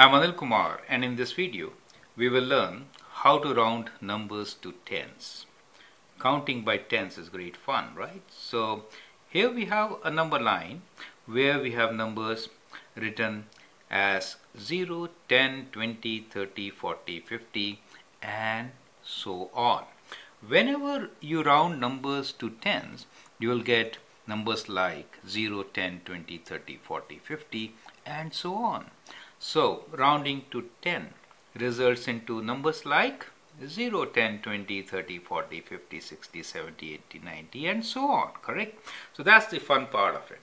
I'm Anil Kumar and in this video we will learn how to round numbers to tens. Counting by tens is great fun, right? So here we have a number line where we have numbers written as 0, 10, 20, 30, 40, 50 and so on. Whenever you round numbers to tens, you will get numbers like 0, 10, 20, 30, 40, 50 and so on. So rounding to 10 results into numbers like 0, 10, 20, 30, 40, 50, 60, 70, 80, 90 and so on, correct? So that's the fun part of it.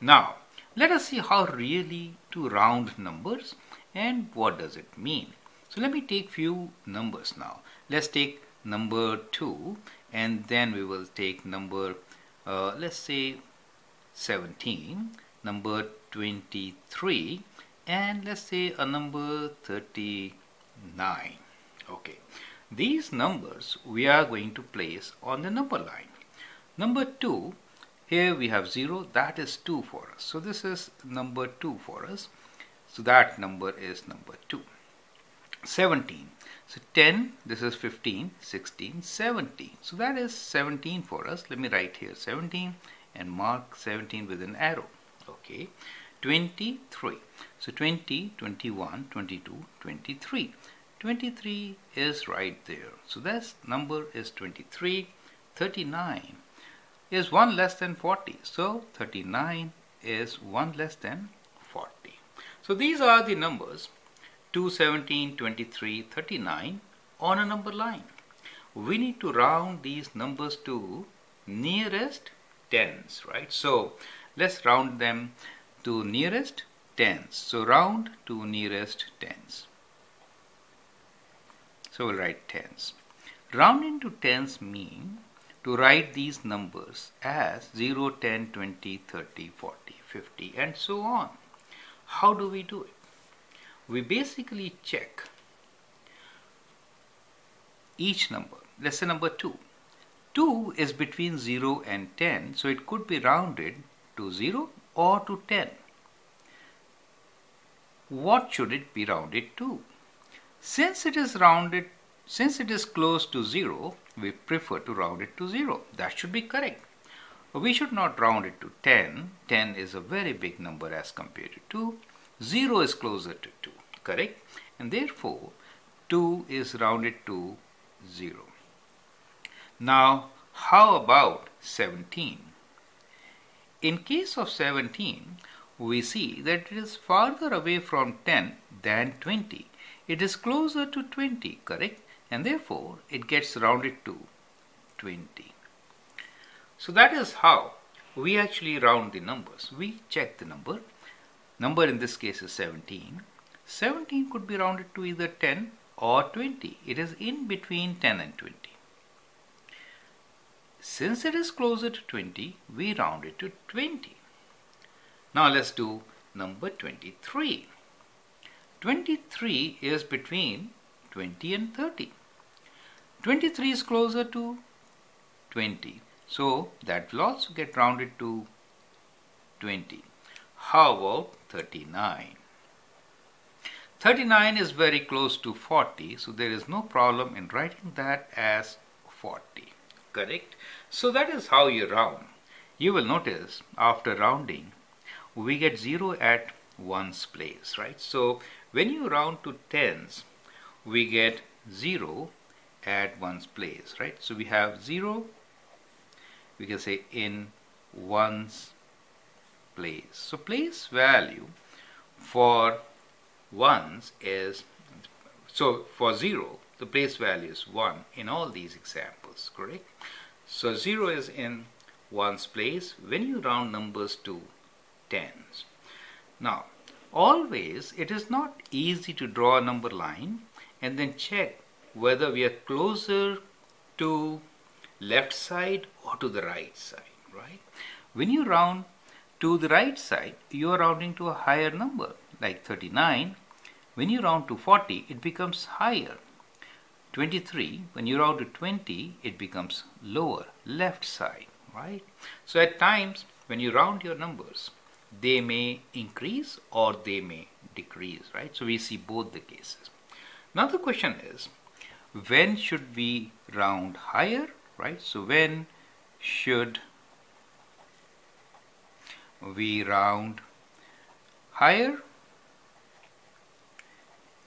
Now let us see how really to round numbers and what does it mean. So let me take few numbers now. Let's take number 2 and then we will take number uh, let's say 17 number 23 and let's say a number 39 okay these numbers we are going to place on the number line number 2 here we have 0 that is 2 for us so this is number 2 for us so that number is number 2 17 so 10, this is 15, 16, 17. So that is 17 for us. Let me write here 17 and mark 17 with an arrow. Okay. 23. So 20, 21, 22, 23. 23 is right there. So this number is 23. 39 is 1 less than 40. So 39 is 1 less than 40. So these are the numbers 2, 17, 23, 39 on a number line. We need to round these numbers to nearest tens, right? So let's round them to nearest tens. So round to nearest tens. So we'll write tens. Rounding to tens mean to write these numbers as 0, 10, 20, 30, 40, 50 and so on. How do we do it? we basically check each number. Let's say number 2. 2 is between 0 and 10, so it could be rounded to 0 or to 10. What should it be rounded to? Since it is rounded, since it is close to 0, we prefer to round it to 0. That should be correct. We should not round it to 10. 10 is a very big number as compared to 2. 0 is closer to 2 correct and therefore 2 is rounded to 0 now how about 17 in case of 17 we see that it is farther away from 10 than 20 it is closer to 20 correct and therefore it gets rounded to 20 so that is how we actually round the numbers. We check the number. Number in this case is 17. 17 could be rounded to either 10 or 20. It is in between 10 and 20. Since it is closer to 20, we round it to 20. Now let's do number 23. 23 is between 20 and 30. 23 is closer to 20. So that will also get rounded to 20. How about 39? 39 is very close to 40 so there is no problem in writing that as 40 correct. So that is how you round. You will notice after rounding we get 0 at ones place right? So when you round to tens we get 0 at ones place right? So we have 0 we can say in ones place. So place value for ones is so for 0 the place value is 1 in all these examples correct? So 0 is in ones place. When you round numbers to tens. Now always it is not easy to draw a number line and then check whether we are closer to left side or to the right side right? When you round to the right side you are rounding to a higher number like 39, when you round to 40, it becomes higher. 23, when you round to 20, it becomes lower, left side, right? So at times, when you round your numbers, they may increase or they may decrease, right? So we see both the cases. Now the question is, when should we round higher, right? So when should we round higher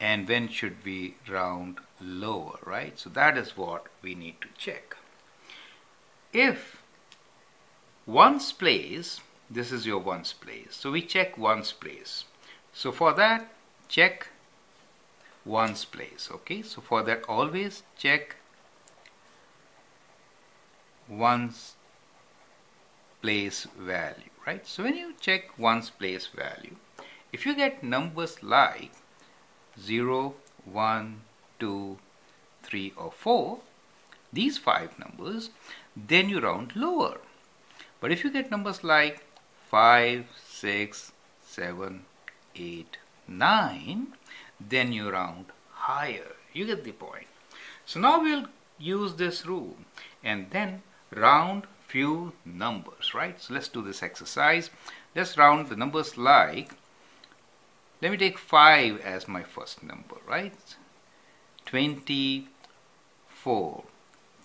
and when should we round lower, right? So that is what we need to check. If ones place, this is your ones place. So we check ones place. So for that, check ones place. Okay, so for that, always check ones place value, right? So when you check ones place value, if you get numbers like 0, 1, 2, 3 or 4, these five numbers, then you round lower. But if you get numbers like 5, 6, 7, 8, 9, then you round higher. You get the point. So now we'll use this rule and then round few numbers, right? So let's do this exercise. Let's round the numbers like, let me take 5 as my first number, right? 24,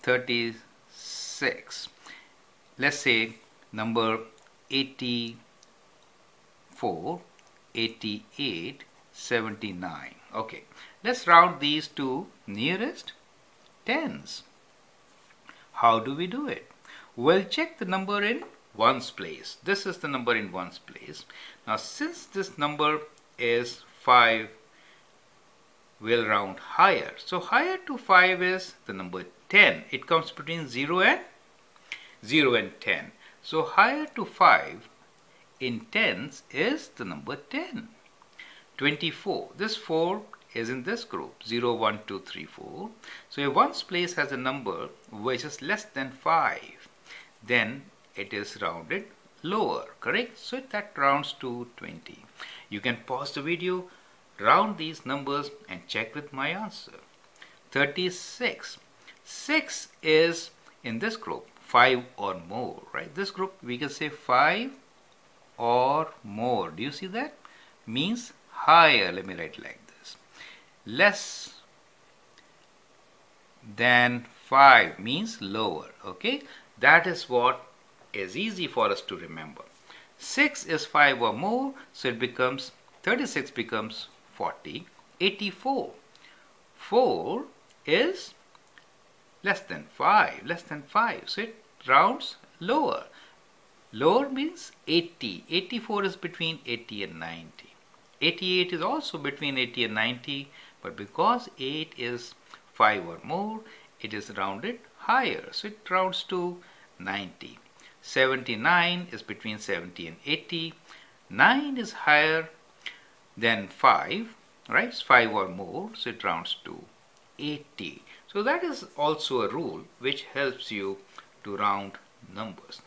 36. Let's say number 84, 88, 79. Okay, let's round these to nearest tens. How do we do it? Well, check the number in ones place. This is the number in ones place. Now, since this number is 5, we'll round higher. So, higher to 5 is the number 10. It comes between 0 and 0 and 10. So, higher to 5 in tens is the number 10. 24. This 4 is in this group 0, 1, 2, 3, 4. So if one's place has a number which is less than 5, then it is rounded lower, correct? So that rounds to 20. You can pause the video, round these numbers and check with my answer. 36. 6 is in this group 5 or more, right? This group we can say 5 or more. Do you see that? Means higher. Let me write like this. Less than 5 means lower. Okay. That is what is easy for us to remember. 6 is 5 or more. So it becomes 36 becomes 40. 84. 4 is less than 5. Less than 5. So it rounds lower. Lower means 80. 84 is between 80 and 90. 88 is also between 80 and 90 but because 8 is 5 or more it is rounded higher so it rounds to 90 79 is between 70 and 80 9 is higher than 5 right? 5 or more so it rounds to 80 so that is also a rule which helps you to round numbers